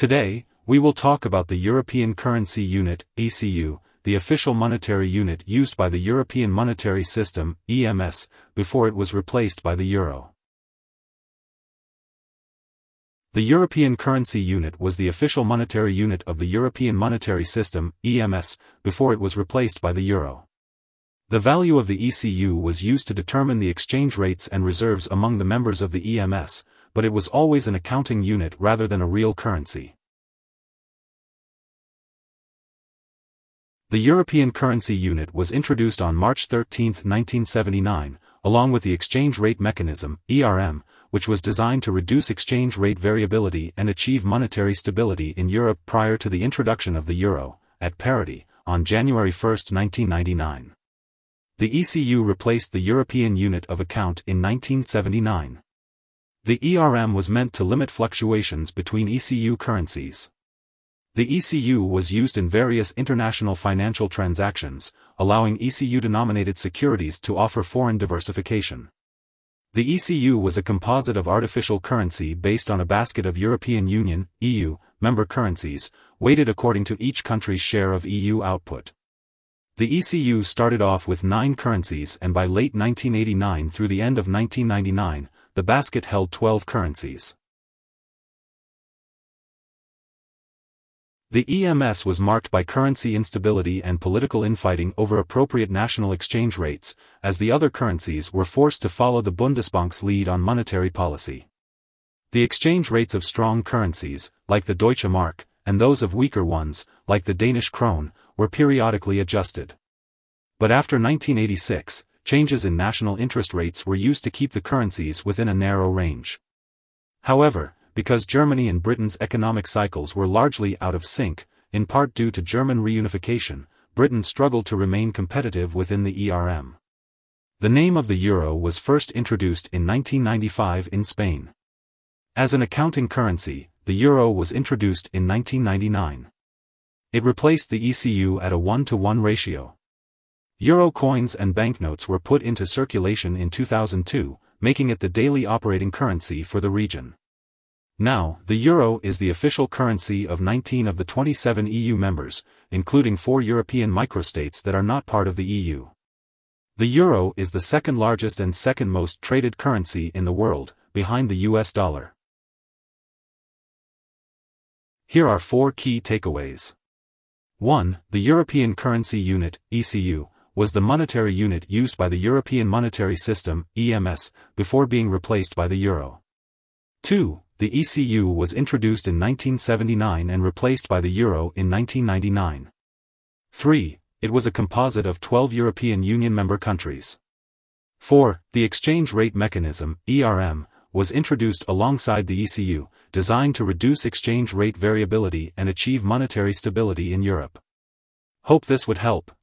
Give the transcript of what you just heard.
Today, we will talk about the European Currency Unit, ECU, the official monetary unit used by the European Monetary System, EMS, before it was replaced by the euro. The European Currency Unit was the official monetary unit of the European Monetary System, EMS, before it was replaced by the euro. The value of the ECU was used to determine the exchange rates and reserves among the members of the EMS, but it was always an accounting unit rather than a real currency. The European Currency Unit was introduced on March 13, 1979, along with the Exchange Rate Mechanism, ERM, which was designed to reduce exchange rate variability and achieve monetary stability in Europe prior to the introduction of the euro, at parity, on January 1, 1999. The ECU replaced the European Unit of Account in 1979. The ERM was meant to limit fluctuations between ECU currencies. The ECU was used in various international financial transactions, allowing ECU-denominated securities to offer foreign diversification. The ECU was a composite of artificial currency based on a basket of European Union, EU, member currencies, weighted according to each country's share of EU output. The ECU started off with nine currencies and by late 1989 through the end of 1999, the basket held 12 currencies. The EMS was marked by currency instability and political infighting over appropriate national exchange rates, as the other currencies were forced to follow the Bundesbank's lead on monetary policy. The exchange rates of strong currencies, like the Deutsche Mark, and those of weaker ones, like the Danish krone, were periodically adjusted. But after 1986, changes in national interest rates were used to keep the currencies within a narrow range. However, because Germany and Britain's economic cycles were largely out of sync, in part due to German reunification, Britain struggled to remain competitive within the ERM. The name of the euro was first introduced in 1995 in Spain. As an accounting currency, the euro was introduced in 1999. It replaced the ECU at a 1-to-1 ratio. Euro coins and banknotes were put into circulation in 2002, making it the daily operating currency for the region. Now, the euro is the official currency of 19 of the 27 EU members, including four European microstates that are not part of the EU. The euro is the second largest and second most traded currency in the world, behind the US dollar. Here are four key takeaways. 1. The European Currency Unit, ECU, was the monetary unit used by the European Monetary System, EMS, before being replaced by the euro. 2. The ECU was introduced in 1979 and replaced by the euro in 1999. 3. It was a composite of 12 European Union member countries. 4. The exchange rate mechanism, ERM, was introduced alongside the ECU, designed to reduce exchange rate variability and achieve monetary stability in Europe. Hope this would help,